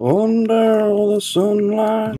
Under all the sunlight.